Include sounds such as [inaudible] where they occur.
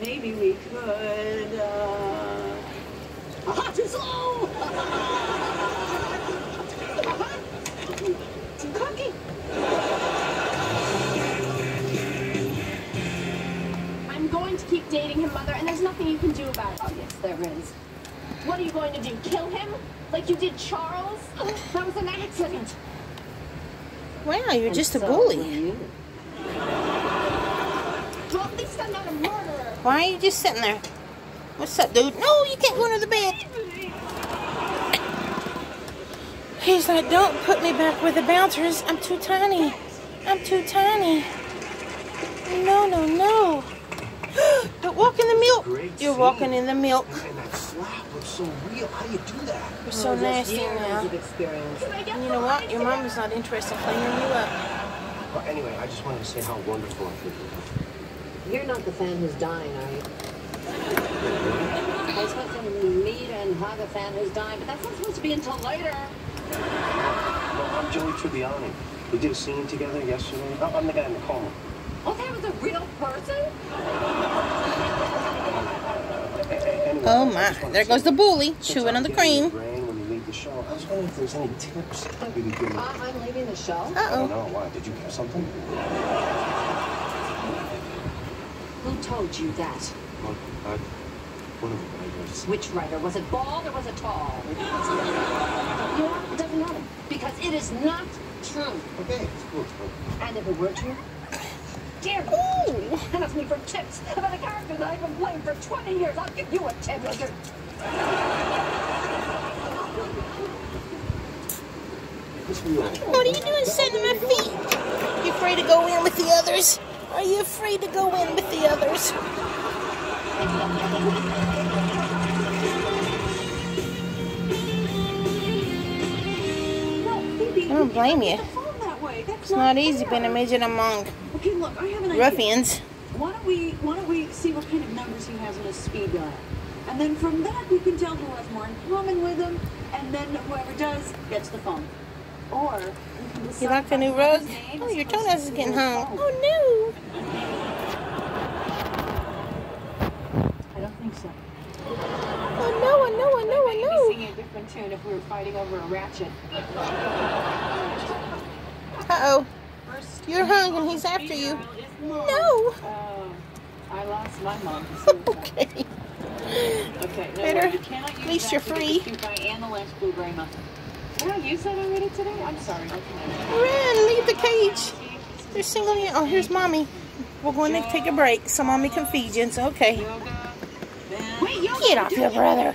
maybe we could, uh... Aha, too slow! [laughs] cocky. I'm going to keep dating him, Mother, and there's nothing you can do about it. Oh, yes, there is. What are you going to do? Kill him? Like you did Charles? [gasps] That was an accident. Wow, you're And just a so bully. will you. Well, at least I'm not a murderer. Why are you just sitting there? What's up, dude? No, you can't go under the bed. He's like, don't put me back with the bouncers. I'm too tiny. I'm too tiny. No, no, no. [gasps] Don't walk in the milk. Great You're scene. walking in the milk. And that slap looks so real. How do you do that? You're so Oh, nasty now. of experience. Can I get And you know what? Your mom is not interested in cleaning you up. Well, anyway, I just wanted to say how wonderful I think you You're not the fan who's dying, are you? I was supposed to meet and hug a fan who's dying, but that's not supposed to be until later. Well, I'm Joey Tribbiani. We did a scene together yesterday. Oh, I'm the guy in the coma. Oh, that was a real person? A- a- Anyway, Oh my, there goes the bully, chewing on the cream. brain when you leave the show, I was wondering if there's any tips you could give me. Uh, I'm leaving the show. I don't Uh-oh. know. Why? Did you have something? Who told you that? Well, I, one of the writers. Which writer? Was it bald or was it tall? You know? It doesn't matter. Because it is not true. Okay, it's cool. It's cool. And if it were true, dear Ooh. and ask me for tips about a character that I've been playing for 20 years. I'll give you a tip. Roger. It's real. What are you doing sitting on my feet? You afraid to go in with the others? Are you afraid to go in with the others? I don't blame you. the phone that way. That's It's not easy being a midget among Okay, look, I have an idea. ruffians. Why don't we why don't we see what kind of numbers he has on his speed dial? And then from that we can tell who has more in common with him, and then whoever does gets the phone. Or we can decide You like the new rug? Oh, your opposed toenails is getting hung. phone. Oh I don't think so. no! Oh no! I know! I know! I We'd be singing a different tune if we were fighting over a ratchet. Uh oh! You're hung and he's after you. dial is mom. No! Oh, I lost my mom. [laughs] Okay. Okay, no, Better. you At least you're to get free. the cute guy and the last blue gray muff. Did I use that already today? I'm sorry. Run! Leave the cage. They're singling you. Oh, here's mommy. We're going to take a break so mommy can feed you. It's okay. Wait, yoga. Get off your brother.